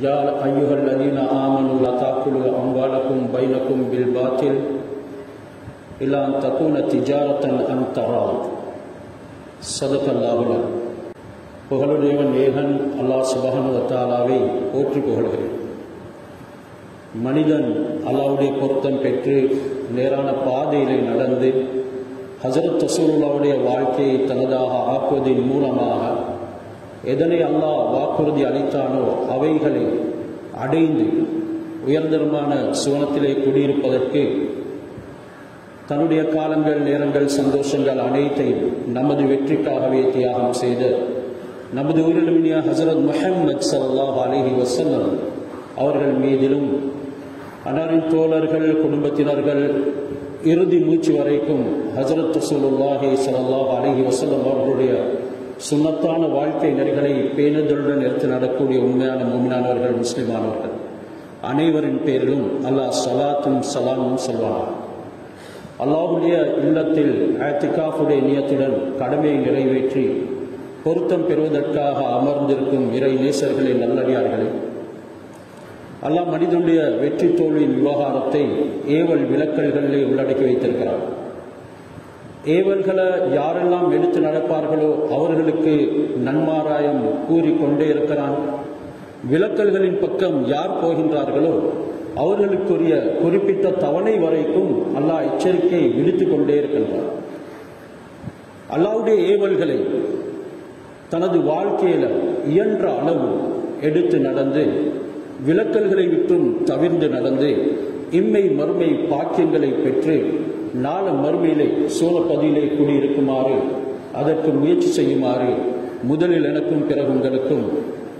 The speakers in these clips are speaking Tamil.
يا أيها الذين آمنوا لا تأكلوا أموالكم بينكم بالباطل إلا أن تكون تجارة عن تراض صدق الله العظيم புகழுடையவன் ஏகன் அல்லாஹ் சுபஹனுவத்தாலாவை போற்றி புகழ்கிறேன் மனிதன் அல்லாவுடைய பொருத்தம் பெற்று நேரான பாதையிலே நடந்து ஹசரத் ரசூலுல்லாவுடைய வாழ்க்கையை தனதாக ஆக்குவதன் மூலமாக எதனை அல்லாஹ் வாக்குறுதி அளித்தானோ அவைகளை அடைந்து உயர்ந்தரமான சுவனத்திலே குடியிருப்பதற்கு தன்னுடைய காலங்கள் நேரங்கள் சந்தோஷங்கள் அனைத்தையும் நமது வெற்றிக்காகவே தியாகம் செய்த நமது உயிரிழமினிய ஹசரத் முஹம்மத் சல்லாஹ் அலிஹி வசல்லம் அவர்கள் மீதிலும் அன்னாரின் தோழர்கள் குடும்பத்தினர்கள் இறுதி மூச்சு வரைக்கும் ஹசரத் ரசூலுல்லாஹி சல்லாஹ் அலிஹி வசல்லம் அவர்களுடைய சுண்ணத்தான வாழ்க்கை நெறிகளை பேணுதலுடன் எடுத்து நடக்கூடிய உண்மையான மூமினானவர்கள் முஸ்லிமானவர்கள். அனைவரின் பேரிலும் அல்லாஹ் சலாத்தும் சலாமும் சொல்வானார் அல்லாஹுடைய இல்லத்தில் ஆத்திகாஃபுடைய நியத்துடன் கடமையை நிறைவேற்றி பொருத்தம் பெறுவதற்காக அமர்ந்திருக்கும் இறை நேசர்களை நல்லடியார்களே. அல்லாஹ் மனிதனுடைய வெற்றி தோல்வியின் விவகாரத்தை ஏவல் விளக்கல்களிலே உள்ளடக்கி வைத்திருக்கிறார். ஏவல்களை யாரெல்லாம் எடுத்து நடப்பார்களோ அவர்களுக்கு நன்மாராயம் கூறிக்கொண்டே இருக்கிறான். விளக்கல்களின் பக்கம் யார் போகின்றார்களோ அவர்களுக்குரிய குறிப்பிட்ட தவணை வரைக்கும் அல்லாஹ் எச்சரிக்கை விடுத்து கொண்டே இருக்கின்றார் அல்லாவுடைய ஏவல்களை தனது வாழ்க்கையில இயன்ற அளவு எடுத்து நடந்து விளக்கல்களை விட்டும் தவிர்ந்து நடந்து இம்மை மறுமை பாக்கியங்களை பெற்று நாள மறுமையிலே சோழப்பதியிலே குடியிருக்குமாறு அதற்கு முயற்சி செய்யுமாறு முதலில் எனக்கும் பிறகு உங்களுக்கும்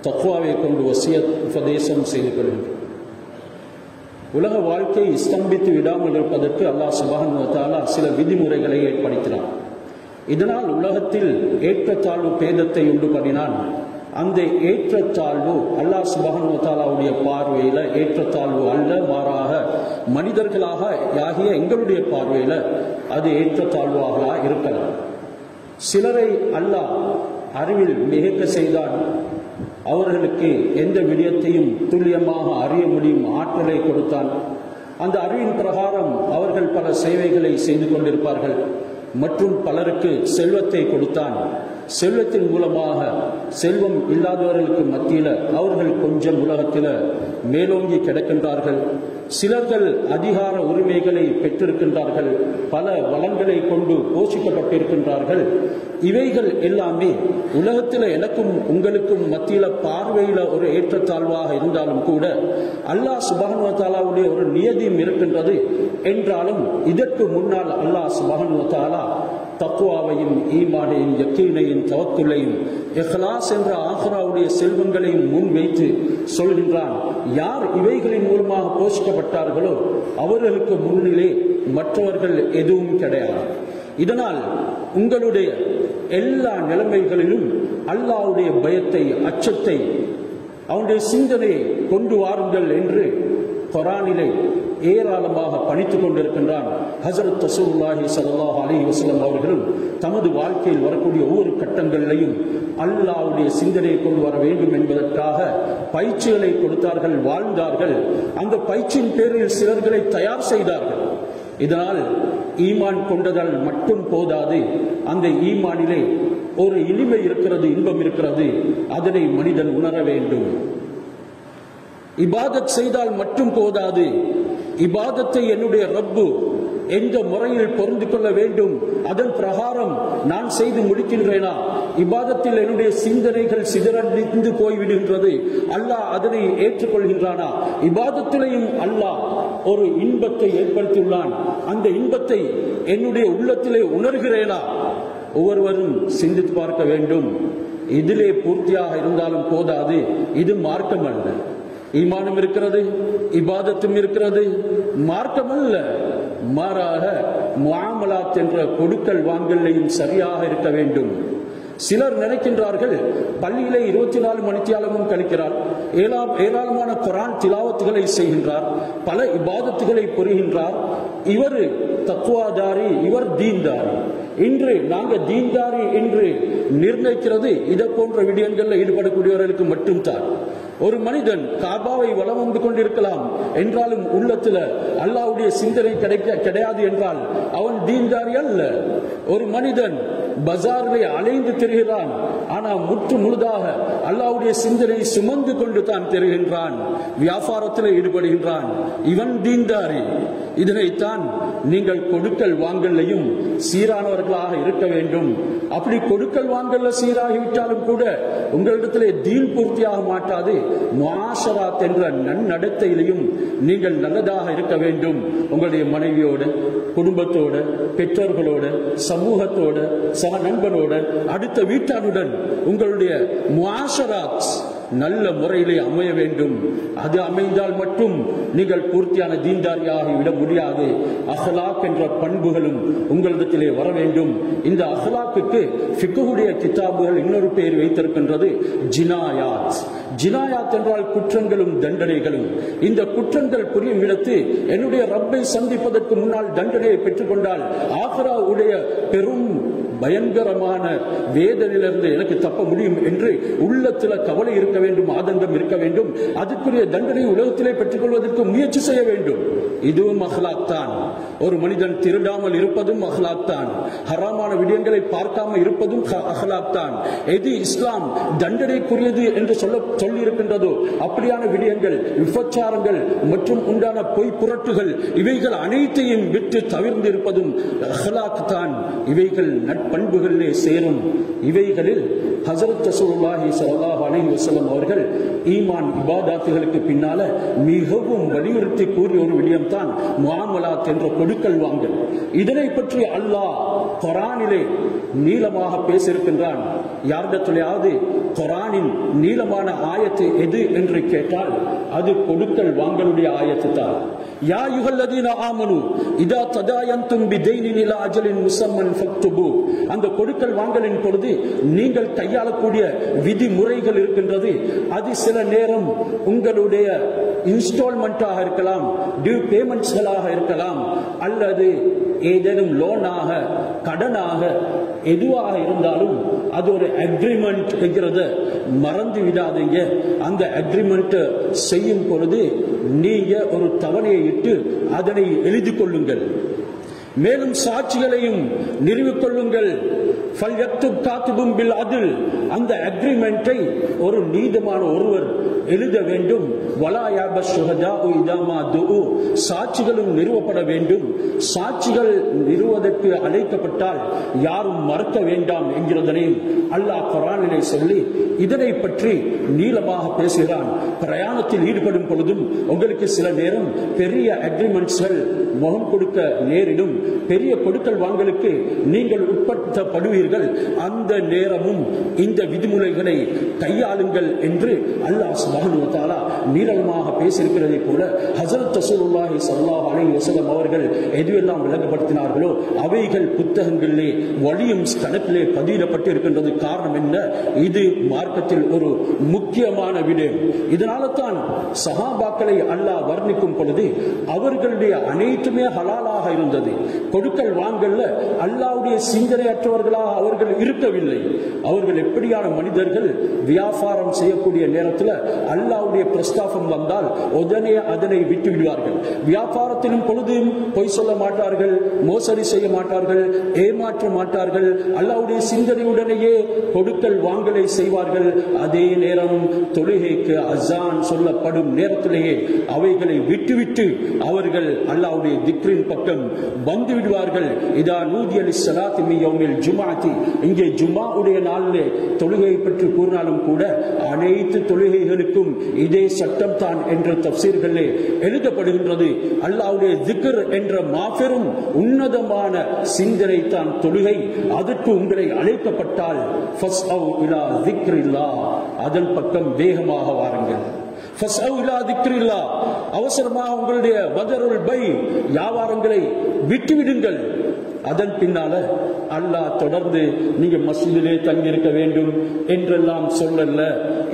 தக்குவாவை கொண்டு வசிய உபதேசம் செய்து கொள்கின்றோம் உலக வாழ்க்கை ஸ்தம்பித்து விடாமல் இருப்பதற்கு அல்லாஹ் சுபஹான சில விதிமுறைகளை ஏற்படுத்தினான். இதனால் உலகத்தில் ஏற்றத்தாழ்வு பேதத்தை உண்டு பண்ணினான். அந்த ஏற்றத்தாழ்வு அல்லாஹ் சுபஹானுவத்தாலாவுடைய பார்வையில ஏற்றத்தாழ்வு அல்ல மாறாக மனிதர்களாக யாகிய எங்களுடைய பார்வையில அது ஏற்றத்தாழ்வாக இருக்கலாம். சிலரை அல்லாஹ் அறிவில் மிகக்க செய்தான். அவர்களுக்கு எந்த விடயத்தையும் துல்லியமாக அறிய முடியும் ஆற்றலை கொடுத்தான். அந்த அறிவின் பிரகாரம் அவர்கள் பல சேவைகளை செய்து கொண்டிருப்பார்கள். மற்றும் பலருக்கு செல்வத்தை கொடுத்தான். செல்வத்தின் மூலமாக செல்வம் இல்லாதவர்களுக்கு மத்தியில் அவர்கள் கொஞ்சம் உலகத்தில் மேலோங்கி கிடக்கின்றார்கள். சிலர்கள் அதிகார உரிமைகளை பெற்றிருக்கின்றார்கள். பல வளங்களை கொண்டு போஷிக்கப்பட்டிருக்கின்றார்கள். இவைகள் எல்லாமே உலகத்தில் எனக்கும் உங்களுக்கும் மத்தியில பார்வையில் ஒரு ஏற்றத்தாழ்வாக இருந்தாலும் கூட அல்லாஹ் சுபகன்வத்தாலாவுடைய ஒரு நியதியும் இருக்கின்றது. என்றாலும் இதற்கு முன்னால் அல்லாஹ் சுபகன்வத்தாலா தக்குவாவையும் ஈமானையும் யக்கீனையும் தவக்குலையும் எஹ்லாஸ் என்ற ஆஹ்ராவுடைய செல்வங்களையும் முன் வைத்து சொல்கின்றான் யார் இவைகளின் மூலமாக போஷிக்கப்பட்டார்களோ அவர்களுக்கு முன்னிலே மற்றவர்கள் எதுவும் கிடையாது. இதனால் உங்களுடைய எல்லா நிலைமைகளிலும் அல்லாவுடைய பயத்தை அச்சத்தை அவனுடைய சிந்தனையை கொண்டு வாருங்கள் என்று கொரானிலே ஏராளமாக பணித்து கொண்டிருக்கின்றான் ஹசரத் தசூல்லாஹி சல்லாஹ் அலி வசலம் அவர்களும். தமது வாழ்க்கையில் வரக்கூடிய ஒவ்வொரு கட்டங்களிலையும் அல்லாவுடைய சிந்தனையை கொண்டு வர வேண்டும் என்பதற்காக பயிற்சிகளை கொடுத்தார்கள் வாழ்ந்தார்கள். அந்த பயிற்சியின் பேரில் சிலர்களை தயார் செய்தார்கள். இதனால் ஈமான் கொண்டதால் மட்டும் போதாது அந்த ஈமானிலே ஒரு இனிமை இருக்கிறது இன்பம் இருக்கிறது. அதனை மனிதன் உணர வேண்டும். இபாதத் செய்தால் மட்டும் போதாது இபாதத்தை என்னுடைய ரப்பு எந்த முறையில் பொருந்து கொள்ள வேண்டும்? அதன் பிரகாரம் நான் செய்து முடிக்கின்றேனா? இபாதத்தில் என்னுடைய சிந்தனைகள் சிதறடிந்து போய்விடுகின்றது. அல்லாஹ் அதனை ஏற்றுக்கொள்கின்றானா? இபாதத்திலையும் அல்லாஹ் ஒரு இன்பத்தை ஏற்படுத்தியுள்ளான். அந்த இன்பத்தை என்னுடைய உள்ளத்திலே உணர்கிறேனா? ஒவ்வொருவரும் சிந்தித்து பார்க்க வேண்டும். இதிலே பூர்த்தியாக இருந்தாலும் போதாது. இது மார்க்கம் அல்ல ஈமானம் இருக்கிறது இபாதத்தும் இருக்கிறது. மார்க்கம் அல்ல மாறாக மாமலாத் என்ற கொடுக்கல் வாங்கலையும் சரியாக இருக்க வேண்டும். சிலர் நினைக்கின்றார்கள் பள்ளியிலே இருபத்தி நாலு மணித்தியாலமும் கழிக்கிறார். ஏழாம் ஏராளமான குரான் திலாவத்துகளை செய்கின்றார் பல இபாதத்துகளை புரிகின்றார். இவர் தத்துவாதாரி இவர் தீன்தாரி. இன்று நாங்க தீன்தாரி என்று நிர்ணயிக்கிறது இதை போன்ற விடயங்களில் ஈடுபடக்கூடியவர்களுக்கு மட்டும்தான். ஒரு மனிதன் காபாவை வலம் வந்து கொண்டிருக்கலாம் என்றாலும் உள்ளத்துல அல்லாவுடைய சிந்தனை கிடைக்க கிடையாது என்றால் அவன் தீன்தாரி அல்ல. ஒரு மனிதன் பஜாரிலே அலைந்து திரிகிறான். ஆனா முற்று முழுதாக அல்லாவுடைய சிந்தனை சுமந்து கொண்டு தான் தெரிகின்றான். வியாபாரத்தில் ஈடுபடுகின்றான். இவன் தீந்தாரி இதனைத்தான் நீங்கள் கொடுக்கல் வாங்கல்லையும் சீரானவர்களாக இருக்க வேண்டும். அப்படி கொடுக்கல் வாங்கல்ல சீராகிவிட்டாலும் கூட உங்களிடத்திலே தீன் பூர்த்தியாக மாட்டாது. முஆஷராத் என்ற நன்னடத்தையிலையும் நீங்கள் நல்லதாக இருக்க வேண்டும். உங்களுடைய மனைவியோடு குடும்பத்தோட பெற்றோர்களோட சமூகத்தோட சக நண்பனோட அடுத்த வீட்டாருடன் உங்களுடைய முஆஷராத் நல்ல முறையிலே அமைய வேண்டும். அது அமைந்தால் மட்டும் நீங்கள் பூர்த்தியான தீன்தாரியாகி விட முடியாது. அசலாக் என்ற பண்புகளும் உங்களிடத்திலே வர வேண்டும். இந்த அஹ்லாக்குக்கு ஃபிக்குடைய கிதாபுகள் இன்னொரு பெயர் வைத்திருக்கின்றது ஜினாயாத். ஜினாயாத் என்றால் குற்றங்களும் தண்டனைகளும். இந்த குற்றங்கள் புரியும் இடத்து என்னுடைய ரப்பை சந்திப்பதற்கு முன்னால் தண்டனையை பெற்றுக்கொண்டால் ஆக்ராவுடைய பெரும் பயங்கரமான வேதனையிலிருந்து எனக்கு தப்ப முடியும் என்று உள்ளத்துல கவலை இருக்க வேண்டும் ஆதங்கம் இருக்க வேண்டும். அதுக்குரிய தண்டனை உலகத்திலே பெற்றுக்கொள்வதற்கு முயற்சி செய்ய வேண்டும். இதுவும் அஹ்லாக் தான். ஒரு மனிதன் திருடாமல் இருப்பதும் அஹ்லாக் தான். ஹராமான விடயங்களை பார்க்காமல் இருப்பதும் அஹ்லாக் தான். எது இஸ்லாம் தண்டனைக்குரியது என்று சொல்ல சொல்லி இருக்கின்றதோ அப்படியான விடயங்கள் விபச்சாரங்கள் மற்றும் உண்டான பொய் புரட்டுகள் இவைகள் அனைத்தையும் விட்டு தவிர்ந்து இருப்பதும் அஹ்லாக் தான். இவைகள் நட்பண்புகளிலே சேரும். இவைகளில் ஹசரத் ரசூலுல்லாஹி ஸல்லல்லாஹு அலைஹி வஸல்லம் அவர்கள் ஈமான் இபாதாத்துகளுக்கு பின்னால மிகவும் வலியுறுத்தி கூறிய ஒரு விடயம் தான் முஆமலாத் என்ற கொடுக்கல் வாங்கல். இதனை பற்றி அல்லாஹ் கொரானிலே நீளமாக பேசியிருக்கின்றான். யாரிடத்திலேயாவது கொரானின் நீளமான ஆயத்து எது என்று கேட்டால் அது கொடுக்கல் வாங்கலுடைய ஆயத்து தான் யா யுகல்லதீன ஆமனு இதா ததாயந்தும் பிதைனின் இலா அஜலின் முசம்மன் ஃபக்துபு. அந்த கொடுக்கல் வாங்கலின் பொழுது நீங்கள் கையாளக்கூடிய விதிமுறைகள் இருக்கின்றது. அது சில நேரம் உங்களுடைய இன்ஸ்டால்மெண்ட்டாக இருக்கலாம் டியூ பேமெண்ட்ஸ்களாக இருக்கலாம் அல்லது ஏதேனும் லோனாக கடனாக எதுவாக இருந்தாலும் அது ஒரு அக்ரிமெண்ட் என்கிறத மறந்து விடாதீங்க. அந்த அக்ரிமெண்ட் செய்யும் பொழுது நீங்க ஒரு தவணையை இட்டு அதனை எழுதி கொள்ளுங்கள். மேலும் சாட்சிகளையும் நிறுவிக்கொள்ளுங்கள் அந்த அக்ரிமெண்ட்டை ஒரு நீதமான ஒருவர் எழுத வேண்டும். சாட்சிகளும் நிறுவப்பட வேண்டும். சாட்சிகள் நிறுவதற்கு அழைக்கப்பட்டால் யாரும் மறுக்க வேண்டாம் என்கிறதனையும் அல்லாஹ் குரானினை சொல்லி இதனை பற்றி நீளமாக பேசுகிறான். பிரயாணத்தில் ஈடுபடும் பொழுதும் உங்களுக்கு சில நேரம் பெரிய அக்ரிமெண்ட்ஸ்கள் முகம் கொடுக்க நேரிடும். பெரிய கொடுக்கல் வாங்கலுக்கு நீங்கள் உட்படுத்தப்படுவீர்கள். பெறுவீர்கள் அந்த நேரமும் இந்த விதிமுறைகளை கையாளுங்கள் என்று அல்லாஹ் சுப்ஹானஹு வ நீளமாக பேசியிருக்கிறதை போல ஹசரத் ரசூலுல்லாஹி சல்லாஹ் அலி வசலம் அவர்கள் எதுவெல்லாம் விளங்கப்படுத்தினார்களோ அவைகள் புத்தகங்களிலே வழியும் கணக்கிலே பதியிடப்பட்டு இருக்கின்றது காரணம் என்ன? இது மார்க்கத்தில் ஒரு முக்கியமான விடயம் இதனால தான் சஹாபாக்களை அல்லாஹ் வர்ணிக்கும் பொழுது அவர்களுடைய அனைத்துமே ஹலாலாக இருந்தது. கொடுக்கல் வாங்கல்ல அல்லாவுடைய சிந்தனையற்றவர்களாக அவர்கள் இருக்கவில்லை. அவர்கள் எப்படியான மனிதர்கள் வியாபாரம் செய்யக்கூடிய நேரத்தில் அல்லாவுடைய பிரஸ்தாபம் வந்தால் உடனே அதனை விட்டு விடுவார்கள் வியாபாரத்திலும் பொழுதும் பொய் சொல்ல மாட்டார்கள் மோசடி செய்ய மாட்டார்கள் ஏமாற்ற மாட்டார்கள். அல்லாவுடைய சிந்தனையுடனேயே கொடுக்கல் வாங்கலை செய்வார்கள். அதே நேரம் தொழுகைக்கு அசான் சொல்லப்படும் நேரத்திலேயே அவைகளை விட்டுவிட்டு அவர்கள் அல்லாவுடைய திக்ரின் பக்கம் வந்து விடுவார்கள். இதா நூதி அலி சலாத்தி ஜுமா ஜுமாத்தி இங்கே ஜுமாவுடைய நாளிலே தொழுகையை பற்றி கூறினாலும் கூட அனைத்து தொழுகைகளுக்கும் இதே சட்டம் தான் என்ற தப்சீர்களே எழுதப்படுகின்றது. அல்லாவுடைய திக்ர் என்ற மாபெரும் உன்னதமான சிந்தனை தான் தொழுகை. அதற்கு உங்களை அழைக்கப்பட்டால் அதன் பக்கம் வேகமாக வாருங்கள். அவசரமாக உங்களுடைய வதருல் பை வியாபாரங்களை விட்டுவிடுங்கள். அதன் பின்னால அல்லாஹ் தொடர்ந்து நீங்க மசிதிலே தங்கியிருக்க வேண்டும் என்றெல்லாம் சொல்லல.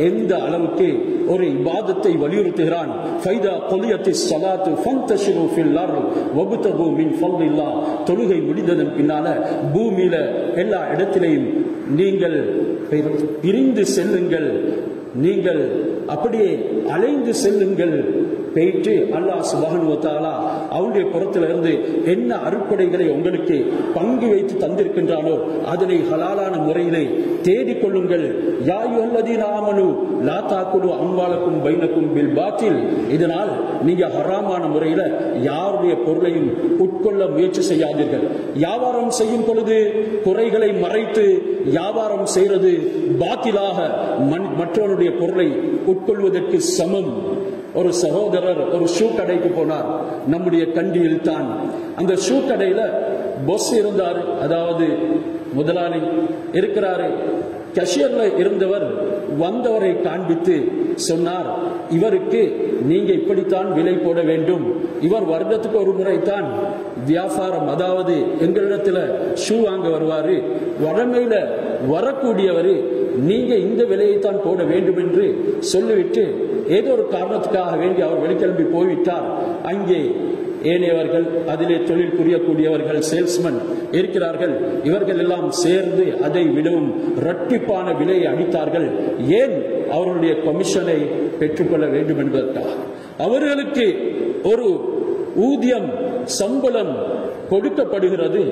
எந்த அளவுக்கு ஒரு இபாதத்தை வலியுறுத்துகிறான். ஃபைதா கொலியத்தி ஸலாத்து ஃபந்தஷிரு ஃபில் அர்ல் வபுதகு மின் ஃபضலில்லாஹ் தொழுகை முடிந்ததன் பின்னால பூமியில எல்லா இடத்திலையும் நீங்கள் பிரிந்து செல்லுங்கள். நீங்கள் அப்படியே அலைந்து செல்லுங்கள். போயிட்டு அல்லாஹ் சுபானுவத்தாலா அவனுடைய புறத்துல இருந்து என்ன அறுப்படைகளை உங்களுக்கு பங்கு வைத்து தந்திருக்கின்றானோ அதனை ஹலாலான முறையிலே தேடிக் கொள்ளுங்கள். யாயு அல்லதீன ஆமனு லா தாக்குலு அம்பாலக்கும் பைனக்கும் பில் பாத்தில். இதனால் நீங்க ஹராமான முறையில யாருடைய பொருளையும் உட்கொள்ள முயற்சி செய்யாதீர்கள். வியாபாரம் செய்யும் பொழுது குறைகளை மறைத்து வியாபாரம் செய்வது பாத்திலாக மன்- பொருளை உட்கொள்வதற்கு சமம். ஒரு சகோதரர் ஒரு ஷூ கடைக்கு போனார். நம்முடைய கண்டியில் தான். அந்த ஷூ கடையில பொஸ் இருந்தார். அதாவது முதலாளி இருக்கிறாரு. கஷியர்ல இருந்தவர் வந்தவரை காண்பித்து சொன்னார் இவருக்கு நீங்க இப்படித்தான் விலை போட வேண்டும். இவர் வருடத்துக்கு ஒரு முறைத்தான் வியாபாரம் அதாவது எங்களிடத்துல ஷூ வாங்க வருவாரு. வடமையில வரக்கூடியவர் நீங்க இந்த விலையைத்தான் போட வேண்டும் என்று சொல்லிவிட்டு ஏதோ ஒரு காரணத்துக்காக வேண்டி அவர் வெளிக்கிளம்பி போய்விட்டார். அங்கே ஏனையவர்கள் அதிலே தொழில் புரியக்கூடியவர்கள் சேல்ஸ்மேன் இருக்கிறார்கள். இவர்கள் எல்லாம் சேர்ந்து அதை விடவும் இரட்டிப்பான விலையை அடித்தார்கள் ஏன் அவர்களுடைய கமிஷனை பெற்றுக்கொள்ள வேண்டும் என்பதற்காக? அவர்களுக்கு ஒரு ஊதியம் சம்பளம் கொடுக்கப்படுகிறது.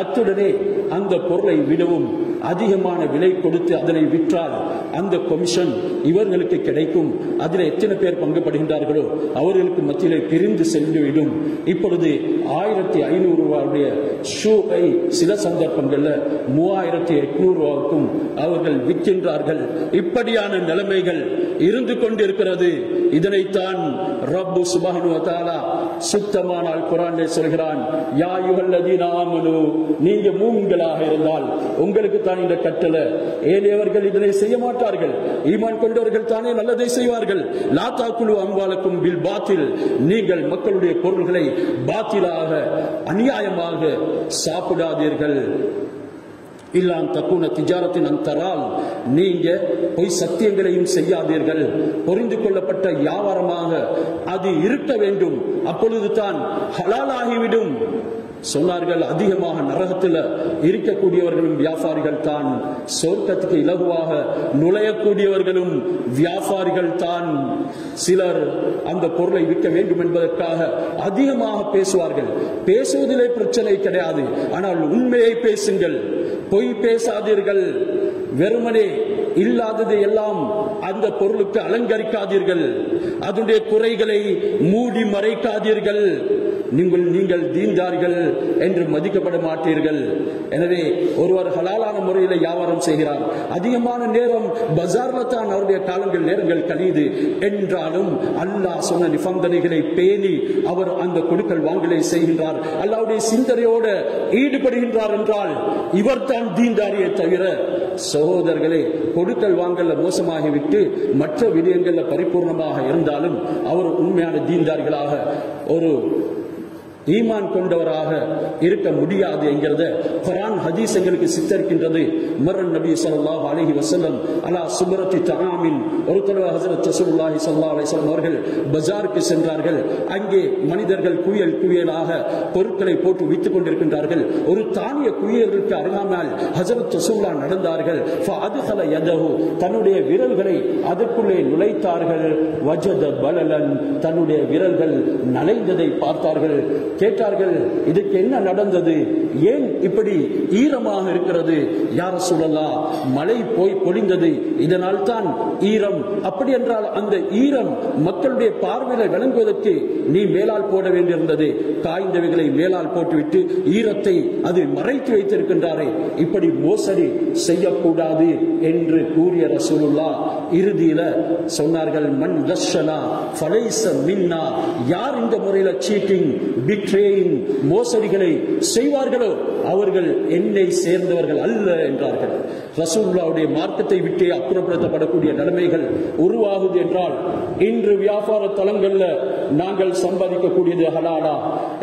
அத்துடனே அந்த பொருளை விடவும் அதிகமான விலை கொடுத்து அதனை விற்றால் அந்த கொமிஷன் இவர்களுக்கு கிடைக்கும். அதில் எத்தனை பேர் பங்குபடுகின்றார்களோ அவர்களுக்கு மத்தியிலே பிரிந்து சென்றுவிடும். இப்பொழுது ஆயிரத்தி ஐநூறு ரூபாயுடைய ஷூவை சில சந்தர்ப்பங்களில் மூவாயிரத்தி எட்நூறு ரூபாவுக்கும் அவர்கள் விற்கின்றார்கள். இப்படியான நிலைமைகள் இருந்து கொண்டிருக்கிறது. இதனைத்தான் ரப்பு சுபானு தாலா சுத்தமானால் குரானே சொல்கிறான் யா அய்யுஹல்லதீன ஆமனு நீங்க மூங்களாக இருந்தால் உங்களுக்கு தான் இந்த கட்டளை. ஏனையவர்கள் இதனை செய்ய மாட்டார்கள். ஈமான் கொண்டவர்கள் தானே நல்லதை செய்வார்கள். லாத்தா குழு அம்வாலக்கும் பில் பாத்தில் நீங்கள் மக்களுடைய பொருள்களை பாத்திலாக அநியாயமாக சாப்பிடாதீர்கள். இல்லாம் தக்குன திஜாரத்தின் அந்தரால் நீங்க பொய் சத்தியங்களையும் செய்யாதீர்கள். புரிந்து கொள்ளப்பட்ட வியாபாரமாக அது இருக்க வேண்டும். அப்பொழுது தான் ஹலாலாகிவிடும். சொன்னார்கள் அதிகமாக நரகத்தில் இருக்கக்கூடியவர்களும் வியாபாரிகள் தான் சொர்க்கத்துக்கு இலகுவாக நுழையக்கூடியவர்களும் வியாபாரிகள் தான் சிலர் அந்த பொருளை விற்க வேண்டும் என்பதற்காக அதிகமாக பேசுவார்கள். பேசுவதிலே பிரச்சனை கிடையாது. ஆனால் உண்மையை பேசுங்கள். பொய் பேசாதீர்கள். வெறுமனே இல்லாதது எல்லாம் அந்த பொருளுக்கு அலங்கரிக்காதீர்கள். அதனுடைய குறைகளை மூடி மறைக்காதீர்கள். நீங்கள் நீங்கள் தீந்தார்கள் என்று மதிக்கப்பட மாட்டீர்கள். எனவே ஒருவர் ஹலாலான முறையில் வியாபாரம் செய்கிறார். அதிகமான நேரம் பஜார்ல தான் அவருடைய காலங்கள் நேரங்கள் கழியுது. என்றாலும் அல்லாஹ் சொன்ன நிபந்தனைகளை பேணி அவர் அந்த கொடுக்கல் வாங்கலை செய்கின்றார். அல்லாவுடைய சிந்தனையோட ஈடுபடுகின்றார் என்றால் இவர் தான் தீண்டாரியை தவிர சகோதரர்களே கொடுக்கல் வாங்கல மோசமாகிவிட்டு மற்ற விடயங்கள்ல பரிபூர்ணமாக இருந்தாலும் அவர் உண்மையான தீண்டார்களாக ஒரு ஈமான் கொண்டவராக இருக்க முடியாது என்கிறத குரான் ஹதீஸ் எங்களுக்கு சித்தரிக்கின்றது. மரன் நபி சல்லாஹ் அலஹி வஸல்லம் அலா சுபரத்தி தஆமின். ஒரு தடவை ஹசரத் ரசூலுல்லாஹி சல்லா அலிஸ்லாம் அவர்கள் பஜாருக்கு சென்றார்கள். அங்கே மனிதர்கள் குவியல் குவியலாக பொருட்களை போட்டு வித்துக் கொண்டிருக்கின்றார்கள். ஒரு தானிய குவியலுக்கு அருகாமல் ஹசரத் ரசூலுல்லாஹ் நடந்தார்கள். ஃபஅத்ஹல யதஹு. தன்னுடைய விரல்களை அதற்குள்ளே நுழைத்தார்கள். வஜத பலலன். தன்னுடைய விரல்கள் நலைந்ததை பார்த்தார்கள். கேட்டார்கள் இதுக்கு என்ன நடந்தது? ஏன் இப்படி ஈரமாக இருக்கிறது? யார சொல்லலாம் மழை போய் பொழிந்தது. இதனால் தான் ஈரம். அப்படி என்றால் அந்த ஈரம் மக்களுடைய பார்வையில விளங்குவதற்கு நீ மேலால் போட வேண்டியிருந்தது. காய்ந்தவைகளை மேலால் போட்டுவிட்டு ஈரத்தை அது மறைத்து வைத்திருக்கின்றாரே. இப்படி மோசடி செய்யக்கூடாது என்று கூறிய ரசூலுல்லா இறுதியில சொன்னார்கள் மண் தர்ஷனா ஃபலைச மின்னா. யார் இந்த முறையில சீட்டிங் பிக் பிட்ரேயிங் மோசடிகளை செய்வார்களோ அவர்கள் என்னை சேர்ந்தவர்கள் அல்ல என்றார்கள். ரசூல்லாவுடைய மார்க்கத்தை விட்டே அப்புறப்படுத்தப்படக்கூடிய நிலைமைகள் உருவாகுது என்றால் இன்று வியாபார தளங்கள்ல நாங்கள் சம்பாதிக்கக்கூடியது ஹலாலா.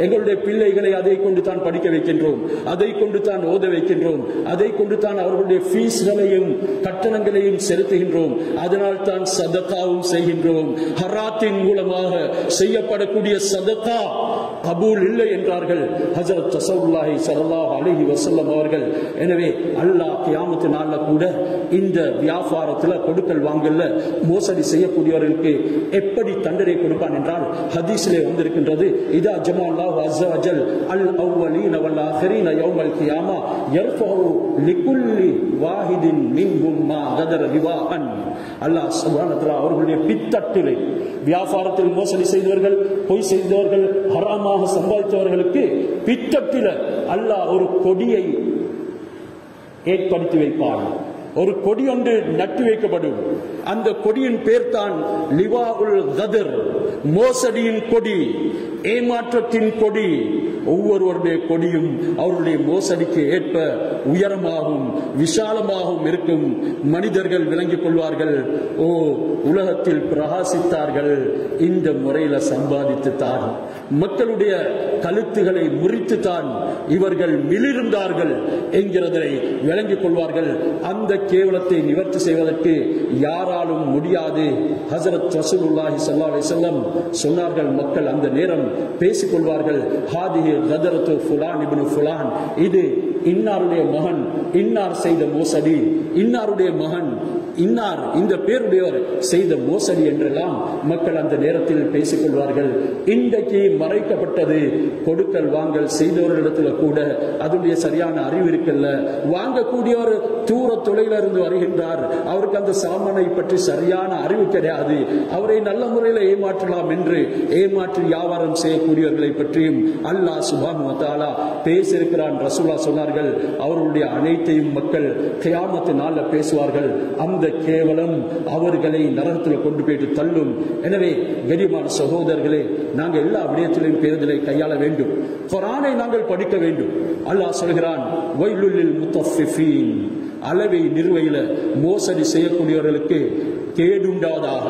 எங்களுடைய பிள்ளைகளை அதை கொண்டு தான் படிக்க வைக்கின்றோம் அதை கொண்டு தான் ஓத வைக்கின்றோம் அதை கொண்டு தான் அவர்களுடைய ஃபீஸ்களையும் கட்டணங்களையும் செலுத்துகின்றோம். அதனால் தான் சதக்காவும் செய்கின்றோம். ஹராத்தின் மூலமாக செய்யப்படக்கூடிய சதக்கா கபூல் இல்லை என்றார்கள். ஹசரத் ரசூலுல்லாஹி ஸல்லல்லாஹு அலஹி வசல்லம் அவர்கள். எனவே அல்லாஹ் கியாமத்து நாளில் கூட இந்த வியாபாரத்தில் கொடுக்கல் வாங்கல மோசடி செய்யக்கூடியவர்களுக்கு எப்படி தண்டனை கொடுப்பான் என்றால் ஹதீஸிலே வந்திருக்கின்றது இதா ஜமால்லாஹு அஸ்ஸ வஜல் அல் அவ்வலீன வல் ஆஹிரீன யௌமல் கியாமா யர்ஃபஹு லிகுல்லி வாஹிதின் மின்ஹும் மா கதர ரிவாஹன் அல்லாஹ் சுப்ஹானஹு வ தஆலா அவர்களுடைய பித்தட்டிலே வியாபாரத்தில் மோசடி செய்தவர்கள் பொய் செய்தவர்கள் ஹராமாக சம்பாதித்தவர்களுக்கு பித்தட்டில அல்லாஹ் ஒரு கொடியை ஏற்படுத்தி வைப்பார்கள் ஒரு கொடி ஒன்று நட்டு வைக்கப்படும் அந்த கொடியின் பேர் தான் லிவா உல் கதிர் மோசடியின் கொடி ஏமாற்றத்தின் கொடி. ஒவ்வொருவருடைய கொடியும் அவருடைய மோசடிக்கு ஏற்ப உயரமாகவும் விசாலமாகவும் இருக்கும். மனிதர்கள் விளங்கிக் கொள்வார்கள் ஓ உலகத்தில் பிரகாசித்தார்கள் இந்த முறையில சம்பாதித்து தான் மக்களுடைய கழுத்துகளை முறித்து தான் இவர்கள் மிளிர்ந்தார்கள் என்கிறதை விளங்கிக் கொள்வார்கள். அந்த கேவலத்தை நிவர்த்தி செய்வதற்கு யாரா யாராலும் முடியாது. ஹசரத் ரசூலுல்லாஹி ஸல்லல்லாஹு அலைஹி வஸல்லம் சொன்னார்கள் மக்கள் அந்த நேரம் பேசிக் கொள்வார்கள் ஹாதிஹி கதரத்து ஃபுலான் இப்னு ஃபுலான் இது இன்னாருடைய மகன் இன்னார் செய்த மோசடி இன்னாருடைய மகன் இன்னார் இந்த பேருடையவர் செய்த மோசடி என்றெல்லாம் மக்கள் அந்த நேரத்தில் பேசிக் கொள்வார்கள் இன்றைக்கு மறைக்கப்பட்டது கொடுக்கல் வாங்கல் செய்தவர்களிடத்துல கூட அதனுடைய சரியான அறிவு இருக்கல்ல. வாங்கக்கூடியவர் தூர தொலைல இருந்து வருகின்றார். அவருக்கு அந்த சாமானை பற்றி சரியான அறிவு கிடையாது. அவரை நல்ல முறையில் ஏமாற்றலாம் என்று ஏமாற்றி வியாபாரம் செய்யக்கூடியவர்களை பற்றியும் அல்லாஹ் சுபான் மத்தாலா பேசியிருக்கிறான். ரசூலா சொன்னார்கள் அவர்களுடைய அனைத்தையும் மக்கள் கியாமத்தினால பேசுவார்கள். அந்த கேவலம் அவர்களை நரகத்தில் கொண்டு போயிட்டு தள்ளும். எனவே கரிமான சகோதரர்களே நாங்கள் எல்லா விடயத்திலும் பேருதலை கையாள வேண்டும். குரானை நாங்கள் படிக்க வேண்டும். அல்லாஹ் சொல்கிறான் வைலுல்லில் முத்தஃபிஃபீன். அளவை நிறுவையில மோசடி செய்யக்கூடியவர்களுக்கு கேடுண்டாவதாக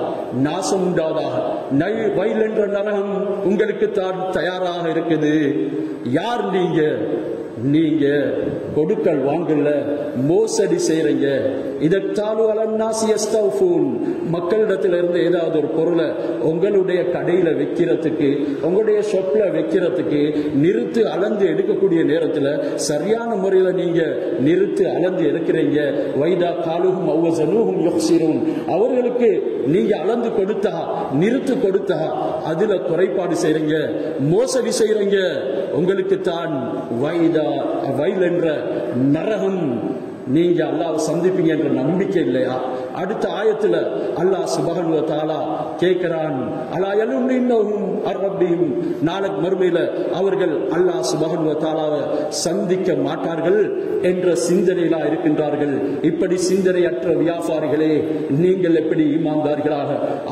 நாசம் உண்டாவதாக நை வயல் என்ற நரகம் உங்களுக்கு தான் தயாராக இருக்குது. யார் நீங்க? நீங்க கொடுக்கல் வாங்கல மோசடி செய்யறீங்க இதற்காலு அலன்னாசியஸ்தூன் மக்களிடத்துல இருந்து ஏதாவது ஒரு பொருளை உங்களுடைய கடையில வைக்கிறதுக்கு உங்களுடைய ஷொப்ல வைக்கிறதுக்கு நிறுத்து அளந்து எடுக்கக்கூடிய நேரத்துல சரியான முறையில நீங்க நிறுத்து அளந்து எடுக்கிறீங்க. வைதா காலுகும் அவ்வசனூகும் யுக்சிரும் அவர்களுக்கு நீங்க அளந்து கொடுத்தா நிறுத்து கொடுத்தா அதுல குறைபாடு செய்றீங்க மோசடி செய்றீங்க. உங்களுக்கு தான் வைதா வயல் என்ற நரகம் நீங்க அல்லாஹ் சந்திப்பீங்க என்ற நம்பிக்கை இல்லையா? அடுத்த ஆயத்துல அல்லாஹ் சுபஹன் தாலா கேட்கிறான் அல்லா எலும் இன்னும் அரபியும் நாளைக்கு மறுமையில அவர்கள் அல்லாஹ் சுபஹன் தாலாவை சந்திக்க மாட்டார்கள் என்ற சிந்தனையிலா இருக்கின்றார்கள். இப்படி சிந்தனையற்ற வியாபாரிகளே நீங்கள் எப்படி ஈமாந்தார்களாக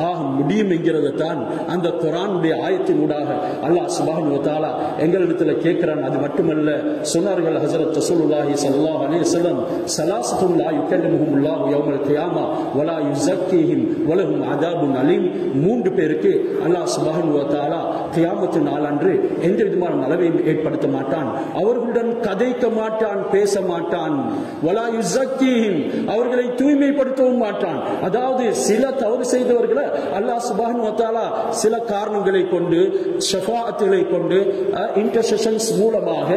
ஆக முடியும் என்கிறத தான் அந்த குரானுடைய ஆயத்தின் ஊடாக அல்லாஹ் சுபஹன் தாலா எங்களிடத்துல கேட்கிறான். அது மட்டுமல்ல சொன்னார்கள் ஹசரத் ரசூலுல்லாஹி ஸல்லல்லாஹு அலைஹி வஸல்லம் சலாசத்தும் லா யுக்கல்லிமுஹும் அல்லாஹு யௌமல் கியாமா வலா யுஸக்கீஹிம் வலஹும் அதாபுன் அலீம் மூன்று பேருக்கு அல்லாஹ் சுப்ஹானஹு வ தஆலா கியாமத்து நாளன்று எந்த விதமான நலவையும் ஏற்படுத்த மாட்டான். அவர்களுடன் கதைக்க மாட்டான் பேச மாட்டான். வலா யுஸக்கீஹிம் அவர்களை தூய்மைப்படுத்தவும் மாட்டான். அதாவது சில தவறு செய்தவர்களை அல்லாஹ் சுபான் வ சில காரணங்களை கொண்டு ஷஃபாத்துகளை கொண்டு இன்டர்செஷன்ஸ் மூலமாக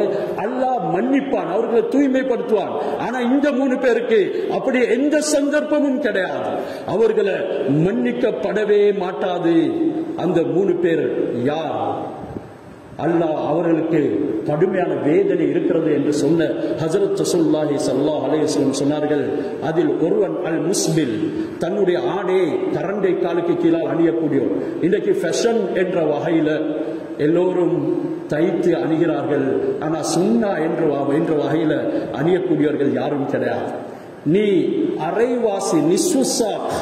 அல்லாஹ் மன்னிப்பான் அவர்களை தூய்மைப்படுத்துவான். ஆனா இந்த மூணு பேருக்கு அப்படி எந்த சந்தர்ப்பமும் கிடையாது. அவர்களை மன்னிக்கப்படவே மாட்டாது. அந்த மூணு பேர் யார்? அல்லாஹ் அவர்களுக்கு கடுமையான வேதனை இருக்கிறது என்று சொன்ன ஹசரத் ரசூலுல்லாஹி சல்லா அலைஹி சொன்னார்கள் அதில் ஒருவன் அல் முஸ்பில் தன்னுடைய ஆடையை கரண்டை காலுக்கு கீழால் அணியக்கூடிய இன்றைக்கு ஃபேஷன் என்ற வகையில் எல்லோரும் தைத்து அணிகிறார்கள். ஆனா சுன்னா என்ற வ- என்ற வகையில் அணியக்கூடியவர்கள் யாரும் கிடையாது. நீ அரைவாசி நிஸ்வசாக்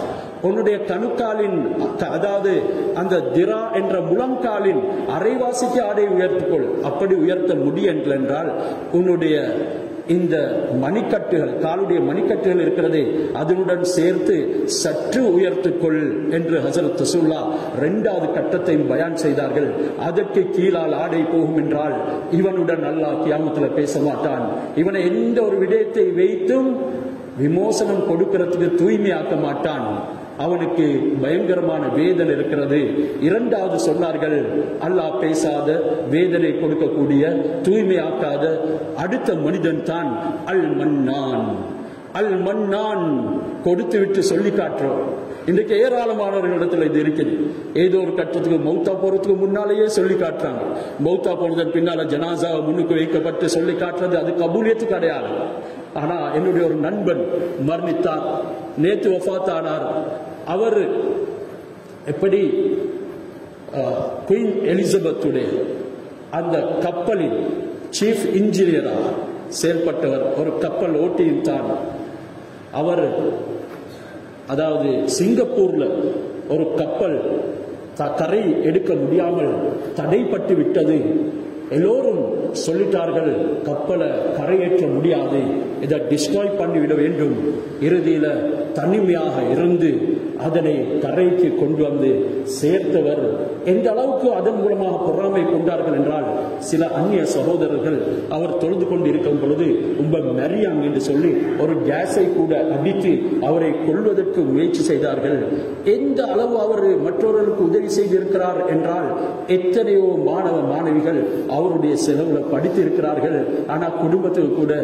உன்னுடைய கணுக்காலின் அதாவது அந்த திரா என்ற முழங்காலின் அரைவாசிக்கு ஆடை உயர்த்துக்கொள். அப்படி உயர்த்த முடியவில்லை என்றால் உன்னுடைய இந்த மணிக்கட்டுகள் காலுடைய மணிக்கட்டுகள் இருக்கிறதே அதனுடன் சேர்த்து சற்று உயர்த்துக்கொள் என்று ஹசரத் சுல்லா இரண்டாவது கட்டத்தையும் பயான் செய்தார்கள். அதற்கு கீழால் ஆடை போகும் என்றால் இவனுடன் அல்லாஹ் கியாமத்தில் பேச மாட்டான். இவனை எந்த ஒரு விடயத்தை வைத்தும் விமோசனம் கொடுக்கிறதுக்கு தூய்மையாக்க மாட்டான். அவனுக்கு பயங்கரமான வேதனை இருக்கிறது. இரண்டாவது சொன்னார்கள் அல்லாஹ் பேசாத வேதனை கொடுக்கக்கூடிய தூய்மையாக்காத அடுத்த மனிதன் தான் அல் மன்னான் அல் மன்னான் கொடுத்து விட்டு சொல்லி காட்டுறோம். இன்றைக்கு ஏராளமானவர்களிடத்தில் இது இருக்குது. ஏதோ ஒரு கட்டத்துக்கு மௌத்தா போறதுக்கு முன்னாலேயே சொல்லி காட்டுறாங்க. மௌத்தா போனதன் பின்னால ஜனாசா முன்னுக்கு வைக்கப்பட்டு சொல்லி காட்டுறது அது கபூலியத்துக்கு அடையாளம் ஆனா என்னுடைய ஒரு நண்பன் மரணித்தார் நேத்து வஃபாத்தானார் அவர் எப்படி குயின் எலிசபெத்துடைய அந்த கப்பலின் சீஃப் இன்ஜினியராக செயல்பட்டவர் ஒரு கப்பல் ஓட்டியும் தான் அவர் அதாவது சிங்கப்பூர்ல ஒரு கப்பல் த- கரை எடுக்க முடியாமல் தடைப்பட்டு விட்டது. எல்லோரும் சொல்லிட்டார்கள் கப்பலை கரையேற்ற முடியாது இதை டிஸ்ட்ராய் பண்ணிவிட வேண்டும். இறுதியில் தனிமையாக இருந்து அதனை கரைக்கு கொண்டு வந்து சேர்த்தவர். எந்த அளவுக்கு அதன் மூலமாக பொறாமை கொண்டார்கள் என்றால் சில அந்நிய சகோதரர்கள் அவர் தொழுது கொண்டு இருக்கும் பொழுது ரொம்ப மரியாங் என்று சொல்லி ஒரு கேஸை கூட அடித்து அவரை கொல்வதற்கு முயற்சி செய்தார்கள். எந்த அளவு அவர் மற்றவர்களுக்கு உதவி செய்திருக்கிறார் என்றால் எத்தனையோ மாணவ மாணவிகள் அவருடைய செலவுல படித்திருக்கிறார்கள். ஆனால் குடும்பத்துக்கு கூட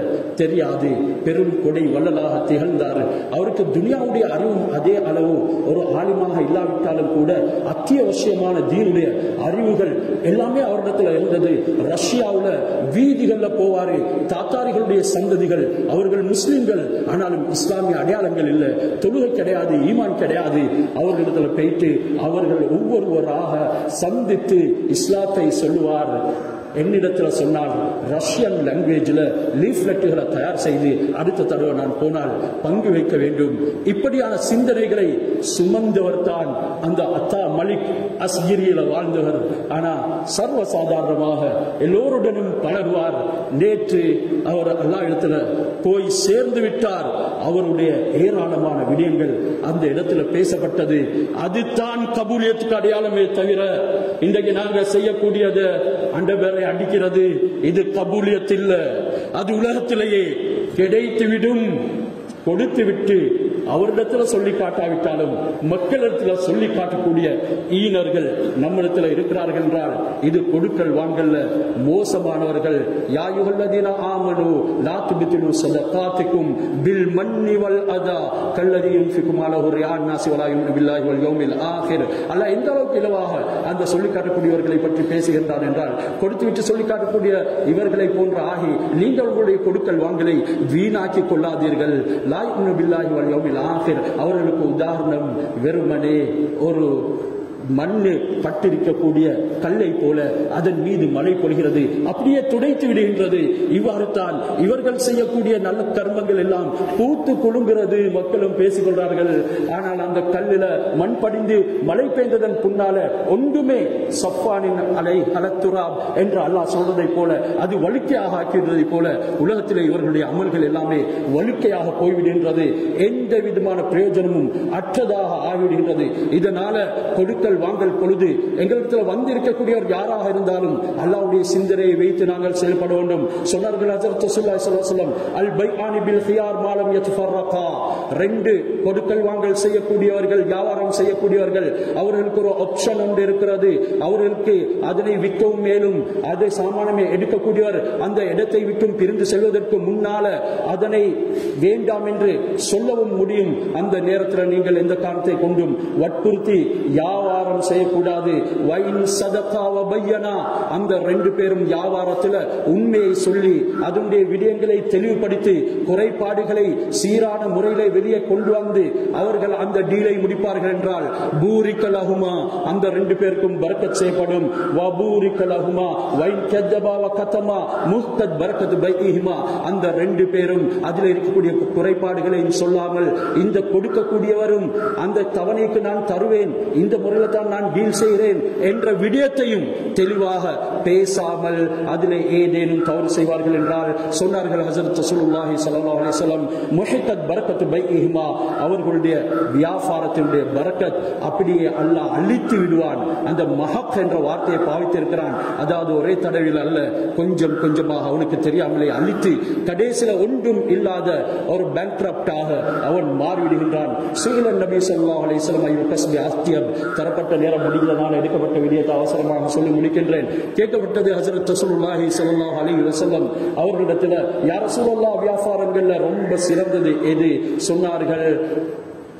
தெரியாது. பெரும் கொடை வள்ளலாக திகழ்ந்தார். அவருக்கு துனியாவுடைய அறிவும் அதே அளவு. ஒரு ஆலிமாக இல்லாவிட்டாலும் கூட அத்தியாவசியமான தீனுடைய அறிவுகள் எல்லாமே அவரிடத்துல இருந்தது. ரஷ்யாவில் வீதிகள்ல போவாரு தாத்தாரிகளுடைய சந்ததிகள் அவர்கள் முஸ்லிம்கள். ஆனாலும் இஸ்லாமிய அடையாளங்கள் இல்லை. தொழுகை கிடையாது ஈமான் கிடையாது. அவர்களிடத்துல போயிட்டு அவர்கள் ஒவ்வொருவராக சந்தித்து இஸ்லாத்தை சொல்லுவார். என்னிடத்துல சொன்னால் ரஷ்யன் லாங்குவேஜ்ல லீஃப்லெட்டுகளை தயார் செய்து அடுத்த தடவை நான் போனால் பங்கு வைக்க வேண்டும். இப்படியான சிந்தனைகளை சுமந்தவர் தான் அந்த அத்தா மலிக் அஸ்கிரியில வாழ்ந்தவர். ஆனா சர்வசாதாரணமாக எல்லோருடனும் பழகுவார். நேற்று அவர் எல்லா இடத்துல போய் சேர்ந்து விட்டார். அவருடைய ஏராளமான விடயங்கள் அந்த இடத்துல பேசப்பட்டது. அதுதான் கபூலியத்துக்கு அடையாளமே தவிர இன்றைக்கு நாங்கள் செய்யக்கூடியது அண்டபேரை அடிக்கிறது. இது கபூலியத்தில் அது உலகத்திலேயே கிடைத்துவிடும். கொடுத்துவிட்டு அவரிடத்துல சொல்லி காட்டாவிட்டாலும் மக்களிடத்துல சொல்லி காட்டக்கூடிய ஈனர்கள் நம்மிடத்துல இருக்கிறார்கள் என்றால் இது கொடுக்கல் வாங்கல்ல. மோசமானவர்கள் யாயுகல்லதீன ஆமனு லா துபித்திலு சதகாத்துக்கும் பில் மன்னி வல் அதா கல்லதி யுன்ஃபிக்கும் அலஹு ரியான் நாசி வலா யுமினு பில்லாஹி வல் யௌமில் ஆகிர். அல்லாஹ் எந்த அளவுக்கு இலவாக அந்த சொல்லி காட்டக்கூடியவர்களை பற்றி பேசுகின்றார் என்றால் கொடுத்து விட்டு சொல்லி காட்டக்கூடிய இவர்களை போன்ற ஆகி நீங்கள் உங்களுடைய கொடுக்கல் வாங்கலை வீணாக்கி கொள்ளாதீர்கள். லாய் யுமினு பில்லாஹி வல் யௌமில் ஆகிர் அவர்களுக்கு உதாரணம் வெறுமனே ஒரு மண்ணு பட்டிருக்கக்கூடிய கல்லை போல அதன் மீது மழை பொழிகிறது. அப்படியே துடைத்து விடுகின்றது. இவ்வாறு தான் இவர்கள் செய்யக்கூடிய நல்ல கர்மங்கள் எல்லாம் பூத்து குழுங்கிறது மக்களும் பேசிக்கொள்றார்கள் ஆனால் அந்த கல்லில மண் படிந்து மழை பெய்ததன் பின்னால ஒன்றுமே சப்பானின் அலை அலத்துராம் என்று அல்லாஹ் சொல்றதை போல அது வழுக்கையாக ஆக்கிடுறதை போல உலகத்திலே இவர்களுடைய அமல்கள் எல்லாமே வழுக்கையாக போய்விடுகின்றது. எந்த விதமான பிரயோஜனமும் அற்றதாக ஆகிவிடுகின்றது. இதனால கொடுக்கல் வாங்கல் பொழுது எங்களிடத்தில் வந்து இருக்கக்கூடியவர் யாராக இருந்தாலும் அல்லாவுடைய சிந்தனையை வைத்து நாங்கள் செயல்பட வேண்டும். சொன்னார்கள் ஹஜரத் ரசூலுல்லாஹி ஸல்லல்லாஹு அல் பைஆனி பில் ஹியார் மாலம் யத்ஃபர்ரகா ரெண்டு கொடுக்கல் வாங்கல் செய்யக்கூடியவர்கள் வியாபாரம் செய்யக்கூடியவர்கள் அவர்களுக்கு ஒரு ஆப்ஷன் ஒன்று இருக்கிறது. அவர்களுக்கு அதனை விற்கவும் மேலும் அதை சாமானமே எடுக்கக்கூடியவர் அந்த இடத்தை விட்டும் பிரிந்து செல்வதற்கு முன்னால அதனை வேண்டாம் என்று சொல்லவும் முடியும். அந்த நேரத்தில் நீங்கள் எந்த காரணத்தை கொண்டும் வற்புறுத்தி யாவார வியாபாரம் செய்யக்கூடாது. வைன் சதகாவ பையனா. அந்த ரெண்டு பேரும் வியாபாரத்தில் உண்மையை சொல்லி அதனுடைய விடயங்களை தெளிவுபடுத்தி குறைபாடுகளை சீரான முறையில வெளியே கொண்டு வந்து அவர்கள் அந்த டீலை முடிப்பார்கள் என்றால் பூரிக்கலகுமா அந்த ரெண்டு பேருக்கும் பரக்கத் செய்யப்படும். வபூரிக்கலகுமா வைன் கெத்தபா கத்தமா முஹ்தத் பரக்கத் பைஹிமா அந்த ரெண்டு பேரும் அதில் இருக்கக்கூடிய குறைபாடுகளை சொல்லாமல் இந்த கொடுக்கக்கூடியவரும் அந்த தவணைக்கு நான் தருவேன். இந்த முறையில் தான் நான் டீல் செய்கிறேன் என்ற விடயத்தையும் தெளிவாக பேசாமல் அதில் ஏதேனும் தவறு செய்வார்கள் என்றால் சொன்னார்கள் ஹசரத் சுல்லாஹி சல்லா அலைஹி முஹித்தத் முஹிக்கத் பரக்கத்து பைஹிமா அவர்களுடைய வியாபாரத்தினுடைய பரக்கத் அப்படியே அல்லாஹ் அழித்து விடுவான். அந்த மஹப் என்ற வார்த்தையை பாவித்திருக்கிறான். அதாவது ஒரே தடவையில் அல்ல கொஞ்சம் கொஞ்சமாக அவனுக்கு தெரியாமலே அழித்து கடைசியில் ஒன்றும் இல்லாத ஒரு பேங்க்ரப்டாக அவன் மாறிவிடுகின்றான். சீலன் நபி சொல்லா அலைஹி ஐயோ கஸ்மி ஆஸ்தியம் தரப்பட்ட கொடுக்கப்பட்ட நேரம் முடிந்ததால் எடுக்கப்பட்ட விடயத்தை அவசரமாக சொல்லி முடிக்கின்றேன். கேட்கப்பட்டது ஹசரத் ரசூலுல்லாஹி ஸல்லல்லாஹு அலி வசல்லம் அவர்களிடத்தில் யா சூழல்லா வியாபாரங்கள்ல ரொம்ப சிறந்தது எது? சொன்னார்கள்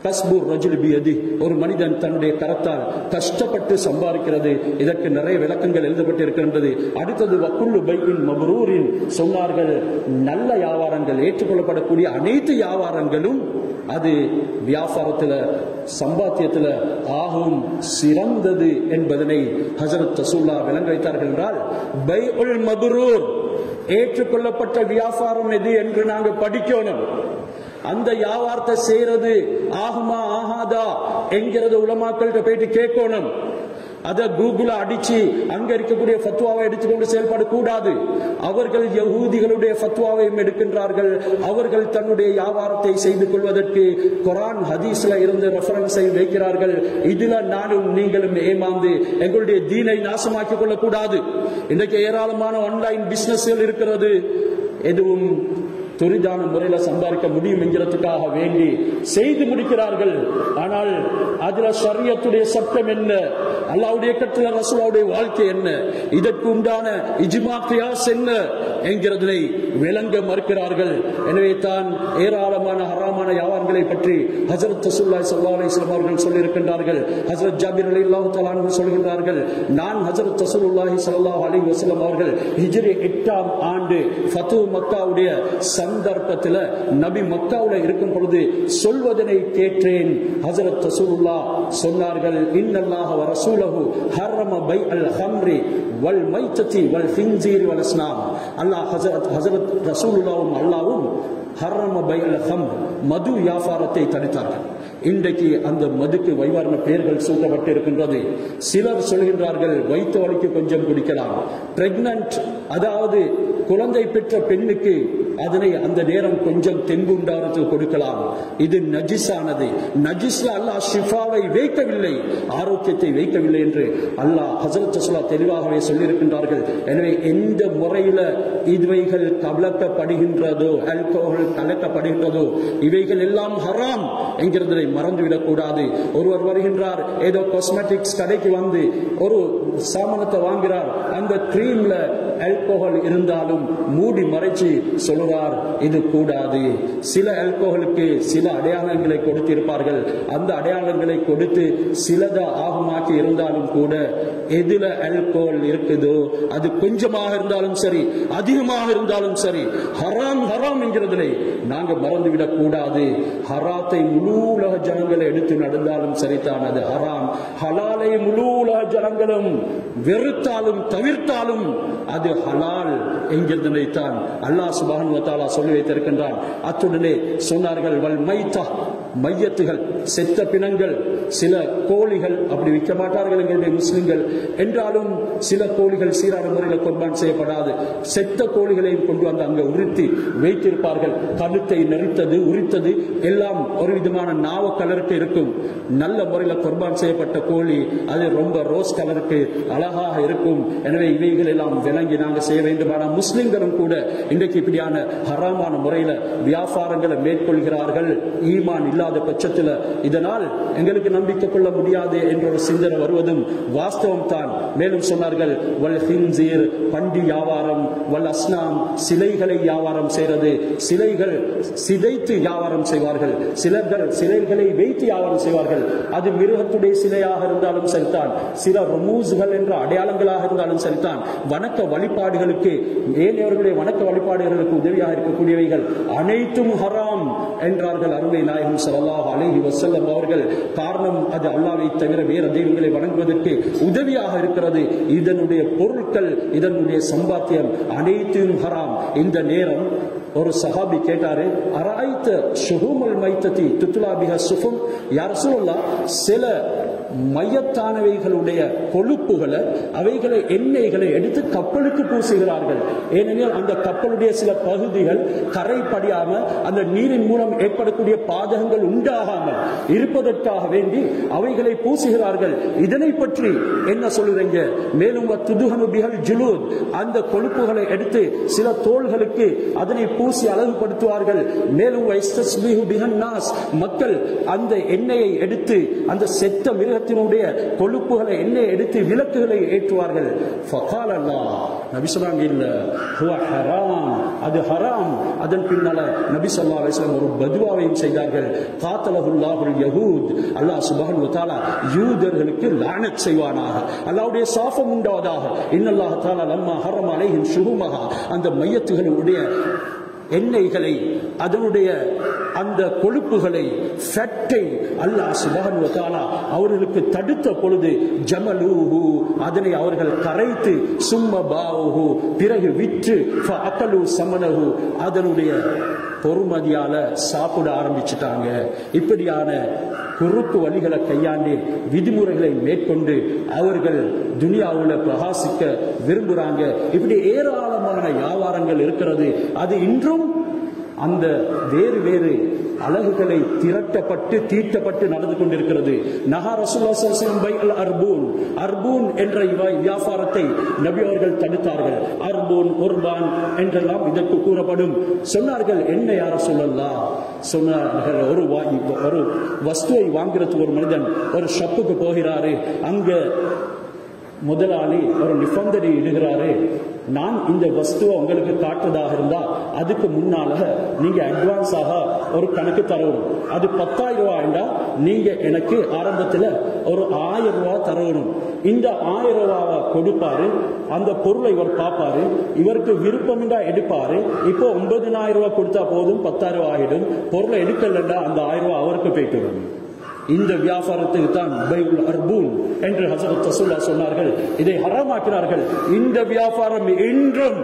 கஸ்பூர் ரஜுல் பியதி. ஒரு மனிதன் தன்னுடைய கரத்தால் கஷ்டப்பட்டு சம்பாதிக்கிறது. இதற்கு நிறைய விளக்கங்கள் எழுதப்பட்டிருக்கின்றது. அடுத்தது வக்குள்ளு பைக்கின் மபரூரின். சொன்னார்கள் நல்ல வியாபாரங்கள் ஏற்றுக்கொள்ளப்படக்கூடிய அனைத்து வியாபாரங்களும் அது வியாபாரத்தில் சம்பாத்தியத்தில் ஆகும் சிறந்தது என்பதனை ஹசரத் ரசூல்லா விளங்க வைத்தார்கள் என்றால் பை மதுரூர் ஏற்றுக்கொள்ளப்பட்ட வியாபாரம் எது என்று நாங்கள் படிக்கணும். அந்த வியாபாரத்தை செய்யறது ஆகுமா ஆகாதா என்கிறத உலமாக்கள்கிட்ட போயிட்டு கேட்கணும். அதை கூகுள அடிச்சு அங்க இருக்கக்கூடிய ஃபத்வாவை எடுத்துக்கொண்டு செயல்படக்கூடாது அவர்கள் யகூதிகளுடைய ஃபத்வாவையும் எடுக்கின்றார்கள். அவர்கள் தன்னுடைய வியாபாரத்தை செய்து கொள்வதற்கு குரான் ஹதீஸ்ல இருந்து ரெஃபரன்ஸை வைக்கிறார்கள். இதுல நானும் நீங்களும் ஏமாந்து எங்களுடைய தீனை நாசமாக்கிக் கொள்ளக்கூடாது. இன்றைக்கு ஏராளமான ஆன்லைன் பிசினஸ்கள் இருக்கிறது. எதுவும் துரிதான முறையில சம்பாதிக்க முடியும் என்கிறதுக்காக வேண்டி செய்து முடிக்கிறார்கள். ஆனால் அதுல சரியத்துடைய சட்டம் என்ன? அல்லாவுடைய கட்டில ரசூலாவுடைய வாழ்க்கை என்ன? இதற்கு உண்டான இஜிமாத்தியாஸ் என்ன? என்கிறதனை விளங்க மறுக்கிறார்கள். எனவே தான் ஏராளமான ஹராமான வியாபாரங்களை பற்றி ஹசரத் ரசூல்லாய் ஸல்லல்லாஹு அலைஹி அவர்கள் சொல்லியிருக்கின்றார்கள். ஹசரத் ஜாபிர் ரலியல்லாஹு தஆலா தலான் சொல்கின்றார்கள் நான் ஹசரத் ரசூலுல்லாஹி சல்லாஹ் அலி வசலம் அவர்கள் ஹிஜ்ரி எட்டாம் ஆண்டு ஃபத்து மக்காவுடைய சந்தர்ப்பத்தில் நபி மக்காவுல இருக்கும் பொழுது சொல்வதனை கேட்டேன் ஹசரத் ரசூலுல்லா சொன்னார்கள் இன்னல்லாஹ வ ரசூலஹு ஹர்ரம பை அல் ஹம்ரி வல் மைத்தத்தி வல் ஃபின்சீரி வல் அஸ்னாம். அல்லாஹ் ஹசரத் ஹசரத் ரசூலுல்லாவும் அல்லாவும் ஹர்ரம பை அல் ஹம் மது வியாபாரத்தை தடுத்தார்கள் இன்றைக்கு அந்த மதுக்கு வைவாரண பெயர்கள் சூட்டப்பட்டு இருக்கின்றது சிலர் சொல்கின்றார்கள் வைத்த வழிக்கு கொஞ்சம் குடிக்கலாம். பிரெக்னன்ட் அதாவது குழந்தை பெற்ற பெண்ணுக்கு அதனை அந்த நேரம் கொஞ்சம் தென்புண்டாரத்துக்கு கொடுக்கலாம். இது நஜிஸானது. நஜிஸ்ல அல்லாஹ் ஷிஃபாவை வைக்கவில்லை. ஆரோக்கியத்தை வைக்கவில்லை என்று அல்லாஹ் ஹசரத் ரசூலா தெளிவாகவே சொல்லியிருக்கின்றார்கள். எனவே எந்த முறையில இவைகள் கலக்கப்படுகின்றதோ ஆல்கோஹால் கலக்கப்படுகின்றதோ இவைகள் எல்லாம் ஹராம் என்கிறதை மறந்துவிடக் கூடாது ஒருவர் வருகின்றார் ஏதோ காஸ்மெட்டிக்ஸ் கடைக்கு வந்து ஒரு சாமானத்தை வாங்கிறார் அந்த கிரீம்ல ஆல்கோஹால் இருந்தாலும் மூடி மறைச்சு சொல்ல சொல்லுறார் இது கூடாது. சில ஆல்கோஹலுக்கு சில அடையாளங்களை கொடுத்திருப்பார்கள். அந்த அடையாளங்களை கொடுத்து சிலத ஆகமாக்கி இருந்தாலும் கூட எதுல ஆல்கோஹால் இருக்குதோ அது கொஞ்சமாக இருந்தாலும் சரி அதிகமாக இருந்தாலும் சரி ஹராம் ஹராம் என்கிறதிலே நாங்க மறந்துவிடக் கூடாது. ஹராத்தை முழு உலக ஜனங்களை எடுத்து நடந்தாலும் சரிதான் அது ஹராம். ஹலாலை முழு உலக ஜனங்களும் வெறுத்தாலும் தவிர்த்தாலும் அது ஹலால் என்கிறதனை தான். அல்லாஹ் சுபான் வத்தாலா சொல்லி வைத்திருக்கின்றான். அத்துடனே சொன்னார்கள் வல் மைத்தா மையத்துகள் செத்த பிணங்கள் சில கோழிகள் அப்படி விற்க மாட்டார்கள் எங்களுடைய முஸ்லிம்கள். என்றாலும் சில கோழிகள் சீரான முறையில் கொர்பான் செய்யப்படாது. செத்த கோழிகளையும் கொண்டு வந்து அங்கே உறுத்தி வைத்திருப்பார்கள். கழுத்தை நெறித்தது உரித்தது எல்லாம் ஒரு விதமான நாவ கலருக்கு இருக்கும். நல்ல முறையில் கொர்பான் செய்யப்பட்ட கோழி அது ரொம்ப ரோஸ் கலருக்கு அழகாக இருக்கும். எனவே இவைகள் எல்லாம் விளங்கி நாங்கள் செய்ய வேண்டுமானால் முஸ்லிம்களும் கூட இன்றைக்கு இப்படியான ஹராமான முறையில வியாபாரங்களை மேற்கொள்கிறார்கள். ஈமான் இல்லாத பட்சத்தில். இதனால் எங்களுக்கு நம்பிக்கை கொள்ள முடியாது என்ற ஒரு சிந்தனை வருவதும் வாஸ்தவம் தான். மேலும் சொன்னார்கள் வல் ஹின்சீர் பண்டி வியாபாரம் வல் அஸ்னாம் சிலைகளை வியாபாரம் செய்கிறது சிலைகள் சிதைத்து வியாபாரம் செய்வார்கள். சிலர்கள் சிலைகளை வைத்து வியாபாரம் செய்வார்கள். அது மிருகத்துடைய சிலையாக இருந்தாலும் சரிதான். சில ருமூஸ்கள் என்ற அடையாளங்களாக இருந்தாலும் சரிதான். வணக்க வழிபாடுகளுக்கு ஏனையவர்களுடைய வணக்க வழிபாடுகளுக்கு உதவியாக இருக்கக்கூடியவைகள் அனைத்தும் ஹராம் என்றார்கள் அருமை நாயகம் ஸல்லல்லாஹு அலஹி வசல்லம் அவர்கள். காரணம் அது அல்லாவை தவிர வேற தெய்வங்களை வணங்குவதற்கு உதவியாக இருக்கிறது. இதனுடைய பொருட்கள் இதனுடைய சம்பாத்தியம் அனைத்தையும் ஹராம். இந்த நேரம் ஒரு சஹாபி கேட்டாரு அராய்த்த சுகுமல் மைத்ததி துத்துலா பிஹா சுஃபும்? யார் சொல்லலாம் சில மையத்தானவைகளுடைய கொழுப்புகளை அவைகளை எண்ணெய்களை எடுத்து கப்பலுக்கு பூசுகிறார்கள். ஏனெனில் அந்த கப்பலுடைய சில பகுதிகள் கரை படியாம அந்த நீரின் மூலம் ஏற்படக்கூடிய பாதகங்கள் உண்டாகாமல் இருப்பதற்காக வேண்டி அவைகளை பூசுகிறார்கள். இதனை பற்றி என்ன சொல்லுறீங்க? மேலும் துதுகனு ஜுலூத். அந்த கொழுப்புகளை எடுத்து சில தோள்களுக்கு அதனை பூசி அழகுபடுத்துவார்கள். மேலும் மக்கள் அந்த எண்ணெயை எடுத்து அந்த செத்த மிருகத்தினுடைய கொழுப்புகளை எண்ணெய் எடுத்து விளக்குகளை ஏற்றுவார்கள். ஃபகால் அல்லாஹ் நபி இல்ல ஹராம் அது ஹராம். அதன் பின்னால நபி ஸல்லல்லாஹு ஒரு பதுவாவையும் செய்தார்கள். காத்தலகுல்லாஹுல் யஹூத் அல்லாஹ் சுபஹன் தாலா யூதர்களுக்கு லானத் செய்வானாக. அல்லாஹ்வுடைய சாபம் உண்டாவதாக. இன்னல்லாஹ் தாலா லம்மா ஹரம் அலைஹிம் ஷுஹுமஹா. அந்த மையத்துகளுடைய எண்ணெய்களை அதனுடைய அந்த கொழுப்புகளை ஃபேட்டை அல்லாஹ் சுபஹன் அவர்களுக்கு தடுத்த பொழுது ஜமலூஹு அதனை அவர்கள் கரைத்து சும்ம பாவுஹு பிறகு விற்று அக்கலு சமனஹு அதனுடைய பொறுமதியால சாப்பிட ஆரம்பிச்சிட்டாங்க. இப்படியான குறுக்கு வழிகளை கையாண்டு விதிமுறைகளை மேற்கொண்டு அவர்கள் துனியாவில் பிரகாசிக்க விரும்புறாங்க. இப்படி ஏராளமான வியாபாரங்கள் இருக்கிறது. அது இன்றும் அந்த வேறு வேறு அழகுகளை திரட்டப்பட்டு தீட்டப்பட்டு நடந்து கொண்டிருக்கிறது. நகா ரசூல் பை அல் அர்பூன். அர்பூன் என்ற இவாய் வியாபாரத்தை நபி அவர்கள் தடுத்தார்கள். அர்பூன் குர்பான் என்றெல்லாம் இதற்கு கூறப்படும். சொன்னார்கள் என்ன யார சொல்லலாம் சொன்னார்கள் ஒரு வா- ஒரு வஸ்துவை வாங்குறதுக்கு ஒரு மனிதன் ஒரு ஷப்புக்கு போகிறாரு. அங்க முதலாளி ஒரு நிபந்தனை இடுகிறாரு நான் இந்த வஸ்துவை உங்களுக்கு காட்டுறதாக இருந்தா அதுக்கு முன்னால நீங்க அட்வான்ஸாக ஒரு கணக்கு தரணும். அது பத்தாயிரம் ரூபாய்டா நீங்க எனக்கு ஆரம்பத்துல ஒரு ஆயிரம் ரூபாய் தரணும். இந்த ஆயிரம் ரூபாவை கொடுப்பாரு அந்த பொருளை இவர் பார்ப்பாரு இவருக்கு விருப்பம்டா எடுப்பாரு. இப்போ ஒன்பதினாயிரம் ரூபாய் கொடுத்தா போதும் பத்தாயிரம் ரூபாய் ஆகிடும் பொருளை எடுக்கலண்டா அந்த ஆயிரம் ரூபாய் அவருக்கு போயிட்டு வரும். இந்த வியாபாரத்துக்கு தான் பைபுல் அர்பூன் என்று ஹசரத் ரசூல்லா சொன்னார்கள். இதை ஹராமாக்கினார்கள். இந்த வியாபாரம் இன்றும்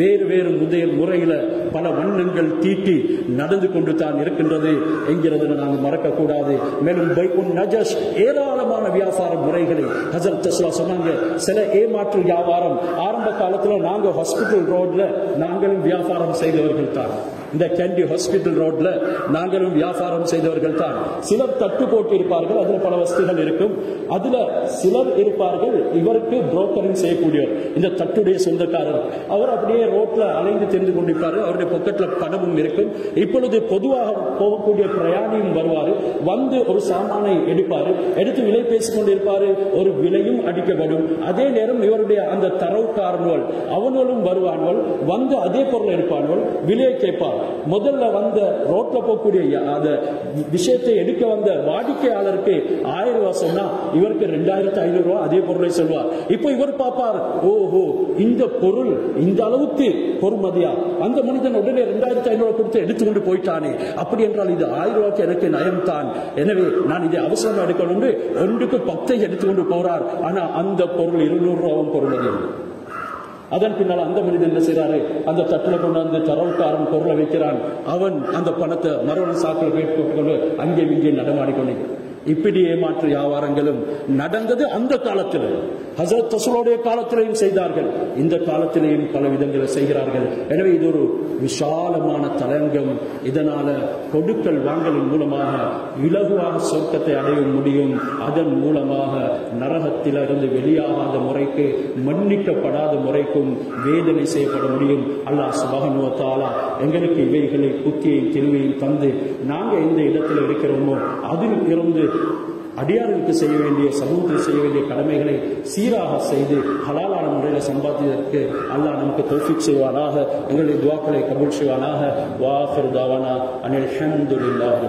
வேறு வேறு முதல் முறையில பல வண்ணங்கள் தீட்டி நடந்து கொண்டு தான் இருக்கின்றது என்கிறத நாங்கள் மறக்க கூடாது மேலும் பைபுல் நஜஸ் ஏராளமான வியாபார முறைகளை ஹசரத் ரசூலா சொன்னாங்க. சில ஏமாற்று வியாபாரம் ஆரம்ப காலத்தில் நாங்கள் ஹாஸ்பிட்டல் ரோட்ல நாங்களும் வியாபாரம் செய்தவர்கள் தான். இந்த கேண்டி ஹாஸ்பிட்டல் ரோட்ல நாங்களும் வியாபாரம் செய்தவர்கள் தான். சிலர் தட்டு போட்டு இருப்பார்கள் அதுல பல வசதிகள் இருக்கும். அதுல சிலர் இருப்பார்கள் இவருக்கு புரோக்கரிங் செய்யக்கூடியவர். இந்த தட்டுடைய சொந்தக்காரர் அவர் அப்படியே ரோட்ல அலைந்து தெரிந்து கொண்டிருப்பார் அவருடைய பொக்கெட்ல பணமும் இருக்கும். இப்பொழுது பொதுவாக போகக்கூடிய பிரயாணியும் வருவார். வந்து ஒரு சாமானை எடுப்பார் எடுத்து விலை பேசிக் கொண்டிருப்பார் ஒரு விலையும் அடிக்கப்படும். அதே நேரம் இவருடைய அந்த தரவுக்காரர்கள் அவனோடும் வருவார்கள் வந்து அதே பொருளை எடுப்பார்கள் விலையை கேட்பார் முதல்ல வந்த ரோட்ல போகக்கூடிய அந்த விஷயத்தை எடுக்க வந்த வாடிக்கையாளருக்கு ஆயிரம் ரூபாய் சொன்னா இவருக்கு ரெண்டாயிரத்தி ஐநூறு ரூபாய் அதே பொருளை சொல்வார். இப்போ இவர் பார்ப்பார் ஓஹோ இந்த பொருள் இந்த அளவுக்கு பொறுமதியா? அந்த மனிதன் உடனே ரெண்டாயிரத்தி ஐநூறு கொடுத்து எடுத்துக்கொண்டு போயிட்டானே. அப்படி என்றால் இது ஆயிரம் ரூபாய்க்கு எனக்கு நயம்தான். எனவே நான் இதை அவசரமா எடுக்கணும் ஒன்றுக்கு பத்தை எடுத்துக்கொண்டு போறார். ஆனா அந்த பொருள் இருநூறு ரூபாவும் பொருள் அதன் பின்னால் அந்த மனிதன் என்ன செய்றாரு அந்த தட்டுல கொண்டு வந்து தரவுக்காரன் பொருளை வைக்கிறான். அவன் அந்த பணத்தை மறுவன் சாக்கில் போட்டுக்கொண்டு அங்கே இங்கே நடமாடிக்கொண்டேன் இப்படி ஏமாற்று வியாபாரங்களும் நடந்தது அந்த காலத்தில். ஹசரத் ரசூலுடைய காலத்திலையும் செய்தார்கள். இந்த காலத்திலேயும் பல விதங்களை செய்கிறார்கள். எனவே இது ஒரு விசாலமான தலங்கம். இதனால கொடுக்கல் வாங்கலின் மூலமாக இலகுவாக சொர்க்கத்தை அடைய முடியும். அதன் மூலமாக நரகத்திலிருந்து வெளியாகாத முறைக்கு மன்னிக்கப்படாத முறைக்கும் வேதனை செய்யப்பட முடியும். அல்லாஹ் சுபகனுவத்தாலா எங்களுக்கு இவைகளை புத்தியையும் தெளிவையும் தந்து நாங்க எந்த இடத்துல இருக்கிறோமோ அதில் இருந்து அடியார்களுக்கு செய்ய வேண்டிய சமூகத்தில் செய்ய வேண்டிய கடமைகளை சீராக செய்து ஹலாலான முறையில் சம்பாதிப்பதற்கு அல்லாஹ் நமக்கு தௌஃபிக் செய்வானாக. எங்களுடைய துவாக்களை கபூல் செய்வானாக. வாஃபிர் தாவானா. அனில் ஹம்துலில்லாஹி